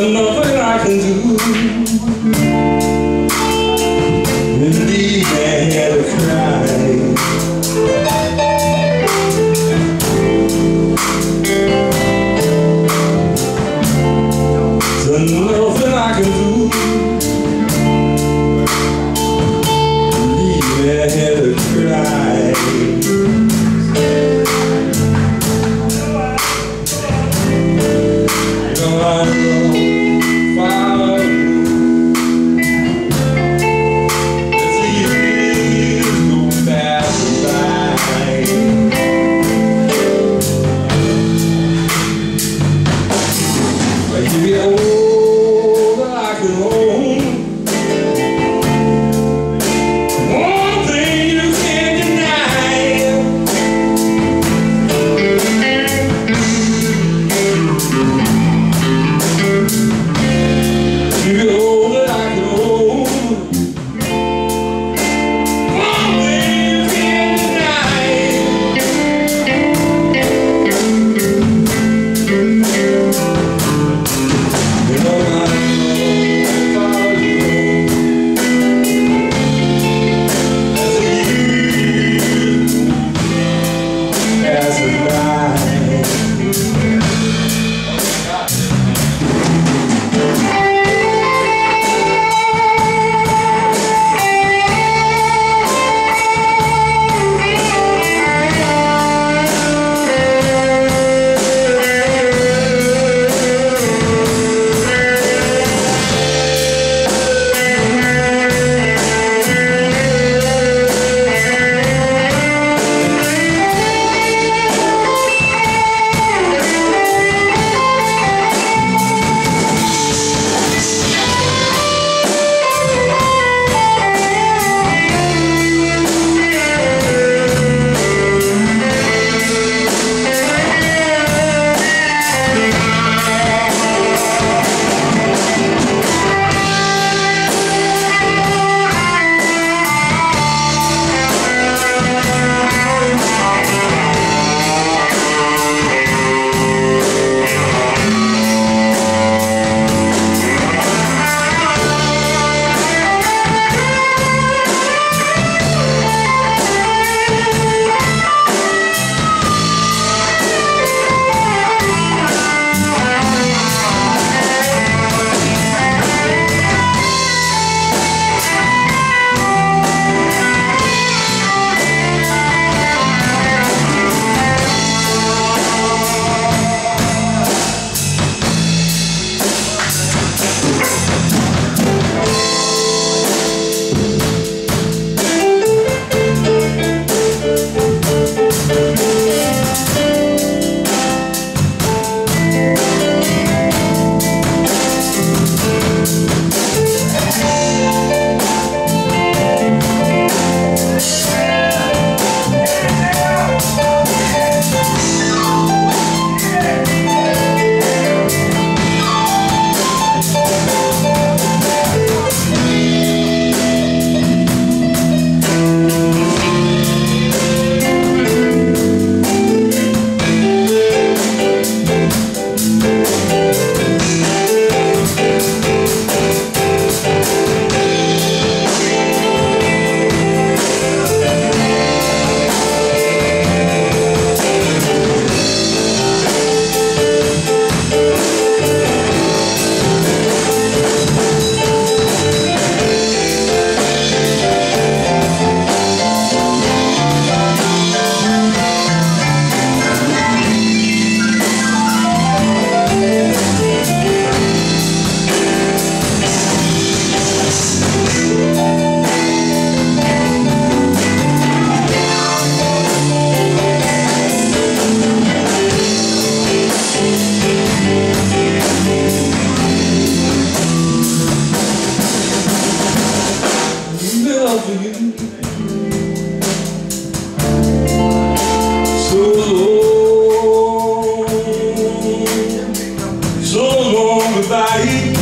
nothing I can do So long goodbye.